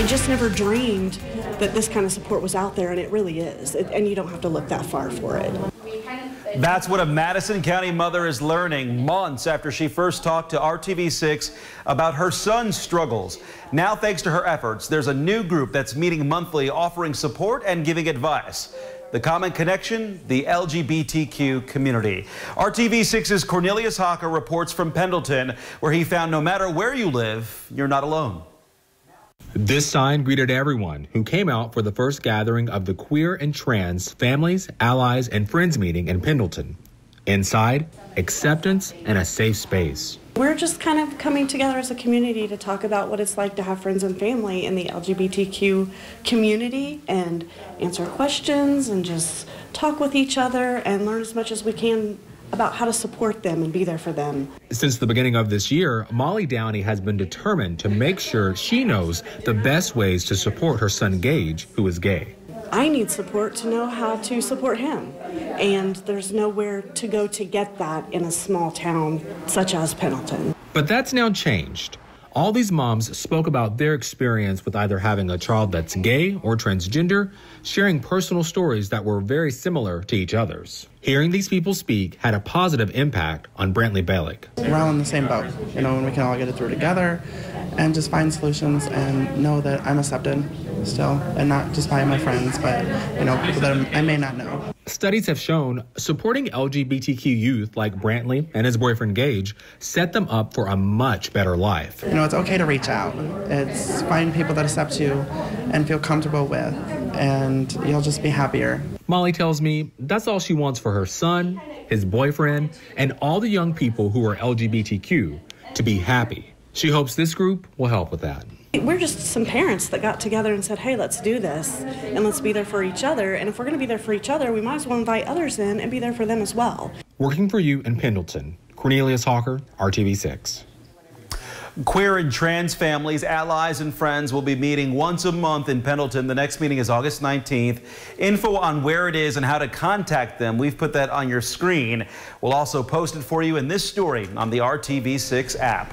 I just never dreamed that this kind of support was out there, and it really is. It, and you don't have to look that far for it. That's what a Madison County mother is learning months after she first talked to RTV6 about her son's struggles. Now, thanks to her efforts, there's a new group that's meeting monthly offering support and giving advice. The common connection, the LGBTQ community. RTV6's Cornelius Hocker reports from Pendleton, where he found no matter where you live, you're not alone. This sign greeted everyone who came out for the first gathering of the Queer and Trans Families, Allies, and Friends meeting in Pendleton. Inside, acceptance and a safe space. We're just kind of coming together as a community to talk about what it's like to have friends and family in the LGBTQ community and answer questions and just talk with each other and learn as much as we can about how to support them and be there for them. Since the beginning of this year, Molly Downey has been determined to make sure she knows the best ways to support her son Gage, who is gay. I need support to know how to support him. And there's nowhere to go to get that in a small town such as Pendleton. But that's now changed. All these moms spoke about their experience with either having a child that's gay or transgender, sharing personal stories that were very similar to each other's. Hearing these people speak had a positive impact on Brantley Bellick. We're all in the same boat, you know, and we can all get it through together and just find solutions and know that I'm accepted still, and not just by my friends, but, you know, people that I may not know. Studies have shown supporting LGBTQ youth like Brantley and his boyfriend Gage set them up for a much better life. You know, it's okay to reach out. It's find people that accept you and feel comfortable with, and you'll just be happier. Molly tells me that's all she wants for her son, his boyfriend, and all the young people who are LGBTQ to be happy. She hopes this group will help with that. We're just some parents that got together and said, hey, let's do this and let's be there for each other. And if we're going to be there for each other, we might as well invite others in and be there for them as well. Working for you in Pendleton, Cornelius Hocker, RTV6. Queer and trans families, allies, and friends will be meeting once a month in Pendleton. The next meeting is August 19th. Info on where it is and how to contact them, we've put that on your screen. We'll also post it for you in this story on the RTV6 app.